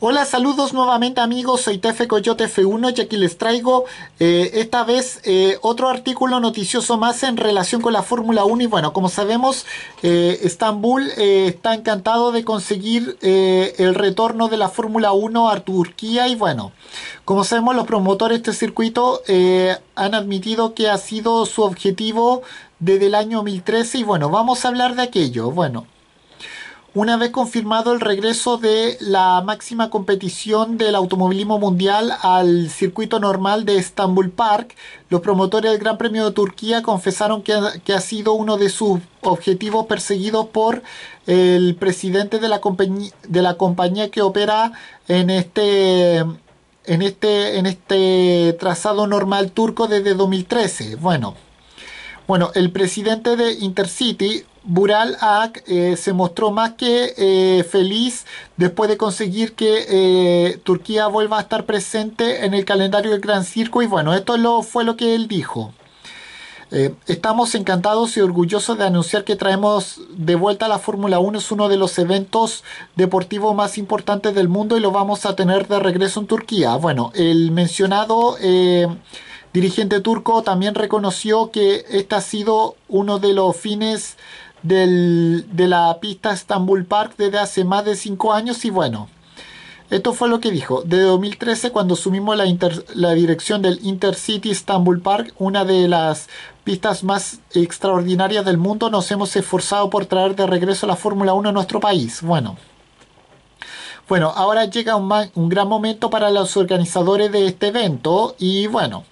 Hola, saludos nuevamente amigos, soy Tefe Coyote F1 y aquí les traigo eh, esta vez eh, otro artículo noticioso más en relación con la Fórmula 1 y bueno, como sabemos, eh, Estambul está encantado de conseguir el retorno de la Fórmula 1 a Turquía. Y bueno, como sabemos los promotores de este circuito han admitido que ha sido su objetivo desde el año 2013 y bueno, vamos a hablar de aquello, bueno. Una vez confirmado el regreso de la máxima competición del automovilismo mundial al circuito normal de Istanbul Park, los promotores del Gran Premio de Turquía confesaron que ha, sido uno de sus objetivos perseguidos por el presidente de la, de la compañía que opera en este, en, este, en este trazado normal turco desde 2013. Bueno, bueno, el presidente de Intercity, Bural Ak eh, se mostró más que eh, feliz después de conseguir que eh, Turquía vuelva a estar presente en el calendario del Gran Circo y bueno, esto lo, fue lo que él dijo. estamos encantados y orgullosos de anunciar que traemos de vuelta la Fórmula 1. Es uno de los eventos deportivos más importantes del mundo y lo vamos a tener de regreso en Turquía. Bueno, el mencionado dirigente turco también reconoció que este ha sido uno de los fines de la pista Istanbul Park desde hace más de cinco años y bueno, esto fue lo que dijo. De 2013, cuando asumimos la, dirección del Intercity Istanbul Park, una de las pistas más extraordinarias del mundo, nos hemos esforzado por traer de regreso la Fórmula 1 a nuestro país. Bueno. Bueno, ahora llega un gran momento para los organizadores de este evento y bueno,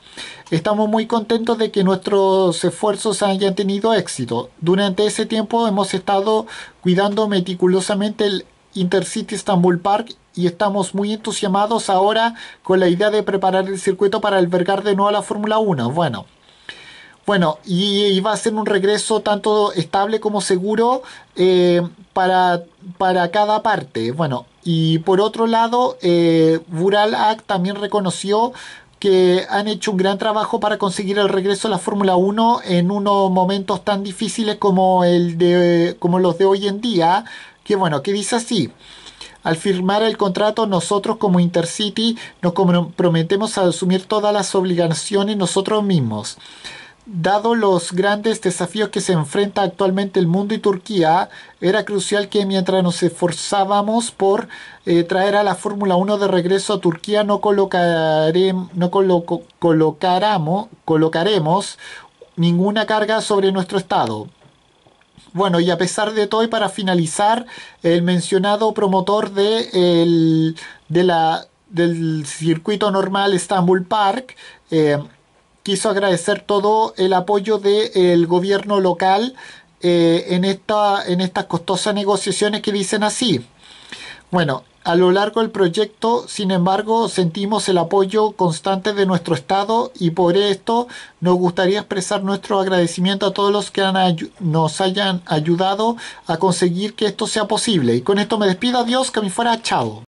Estamos muy contentos de que nuestros esfuerzos hayan tenido éxito. Durante ese tiempo hemos estado cuidando meticulosamente el Intercity Istanbul Park y estamos muy entusiasmados ahora con la idea de preparar el circuito para albergar de nuevo la Fórmula 1. Bueno, bueno, y, va a ser un regreso tanto estable como seguro eh, para, para cada parte. Bueno, y por otro lado, eh, Ak también reconoció que han hecho un gran trabajo para conseguir el regreso a la Fórmula 1 en unos momentos tan difíciles como, el de, como los de hoy en día, que bueno, que dice así. Al firmar el contrato, nosotros como Intercity nos comprometemos a asumir todas las obligaciones nosotros mismos. Dado los grandes desafíos que se enfrenta actualmente el mundo y Turquía, era crucial que mientras nos esforzábamos por eh, traer a la Fórmula 1 de regreso a Turquía, no, no colocaremos ninguna carga sobre nuestro Estado. Bueno, y a pesar de todo, y para finalizar, el mencionado promotor de, de la, del circuito normal Istanbul Park, eh, quiso agradecer todo el apoyo del gobierno local eh, en, esta, en estas costosas negociaciones que dicen así. Bueno, a lo largo del proyecto, sin embargo, sentimos el apoyo constante de nuestro Estado y por esto nos gustaría expresar nuestro agradecimiento a todos los que nos hayan ayudado a conseguir que esto sea posible. Y con esto me despido, adiós, que me fuera, chao.